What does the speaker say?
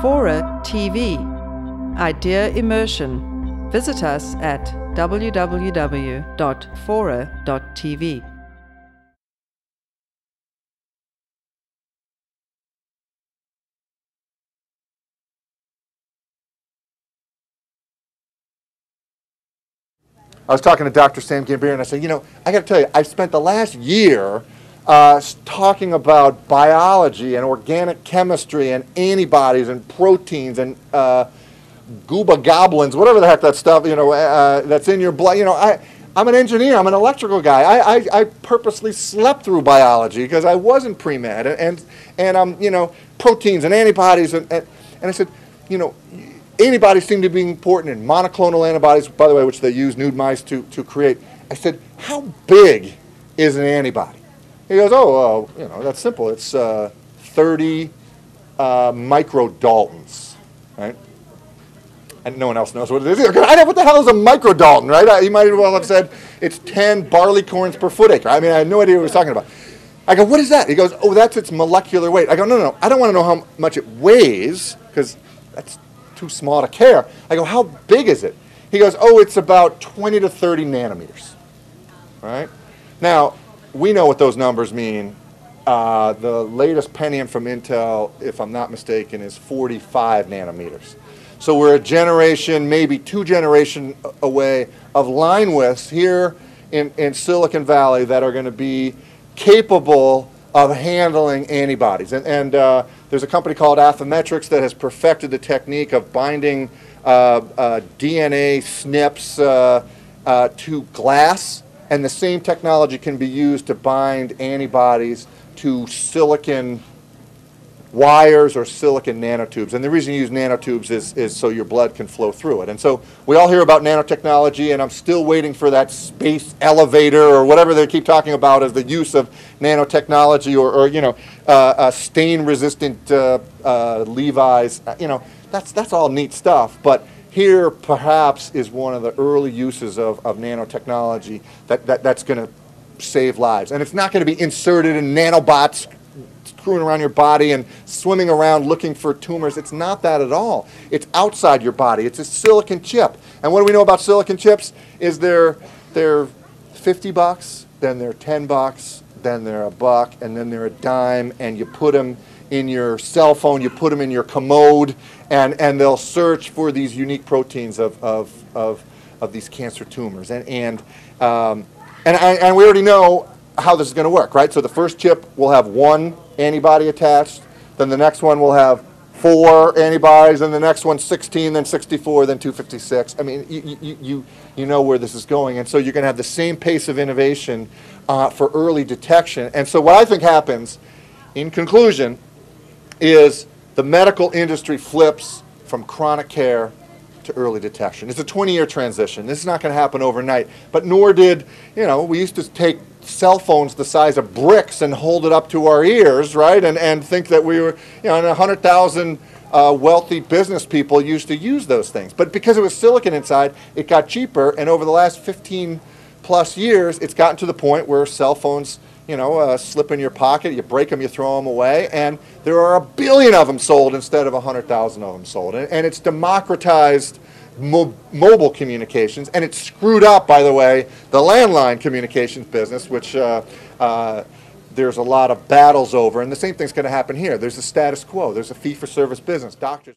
Fora TV, Idea Immersion. Visit us at www.fora.tv. I was talking to Dr. Sam Gambhir, and I said, you know, I got to tell you, I've spent the last year uh, talking about biology and organic chemistry and antibodies and proteins and uh, gooba goblins, whatever the heck that stuff, you know, uh, that's in your blood. You know, I, I'm an engineer. I'm an electrical guy. I, I, I purposely slept through biology because I wasn't pre-med, and and um, you know, proteins and antibodies, and, and and I said, you know, antibodies seem to be important, and monoclonal antibodies, by the way, which they use nude mice to to create. I said, how big is an antibody? He goes, oh, uh, you know, that's simple. It's uh, 30 uh, microdaltons, right? and no one else knows what it is. either. I know what the hell is a microdalton, right? He might as well have said it's 10 barley corns per foot acre. I mean, I had no idea what he was talking about. I go, what is that? He goes, oh, that's its molecular weight. I go, no, no, no. I don't want to know how much it weighs because that's too small to care. I go, how big is it? He goes, oh, it's about 20 to 30 nanometers. right? Now, we know what those numbers mean. Uh, the latest Pentium from Intel, if I'm not mistaken, is 45 nanometers. So we're a generation, maybe two generation away of line widths here in, in Silicon Valley that are going to be capable of handling antibodies. And, and uh, there's a company called Affymetrix that has perfected the technique of binding uh, uh, DNA SNPs uh, uh, to glass, and the same technology can be used to bind antibodies to silicon wires or silicon nanotubes. And the reason you use nanotubes is, is so your blood can flow through it. And so we all hear about nanotechnology, and I'm still waiting for that space elevator or whatever they keep talking about as the use of nanotechnology or, or you know, uh, uh, stain-resistant uh, uh, Levi's. Uh, You know, that's, that's all neat stuff. But here, perhaps, is one of the early uses of, of nanotechnology that, that, that's going to save lives. And it's not going to be inserted in nanobots screwing around your body and swimming around looking for tumors. It's not that at all. It's outside your body. It's a silicon chip. And what do we know about silicon chips? Is they're they're 50 bucks, then they're 10 bucks, then they're a buck, and then they're a dime, and you put them in your cell phone, you put them in your commode, and, and they'll search for these unique proteins of, of, of, of these cancer tumors. And, and, um, and, and we already know how this is going to work, right? So the first chip will have one antibody attached, then the next one will have four antibodies, and the next one 16, then 64, then 256. I mean, you, you, you, you know where this is going. And so you're going to have the same pace of innovation uh, for early detection. And so what I think happens, in conclusion, is the medical industry flips from chronic care to early detection. It's a 20-year transition. This is not going to happen overnight. But nor did, you know, we used to take cell phones the size of bricks and hold it up to our ears, right? And, and think that we were, you know, and 100,000 uh, wealthy business people used to use those things. But because it was silicon inside, it got cheaper. And over the last 15 plus years, it's gotten to the point where cell phones, you know, uh, slip in your pocket, you break them, you throw them away, and there are a billion of them sold instead of 100,000 of them sold. And, and it's democratized mo- mobile communications, and it's screwed up, by the way, the landline communications business, which uh, uh, there's a lot of battles over. And the same thing's going to happen here. There's a status quo. There's a fee-for-service business. Doctors.